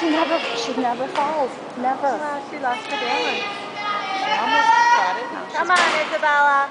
She never, she never falls. Never. Well, she lost her balance. She almost got it. Come on, Isabella.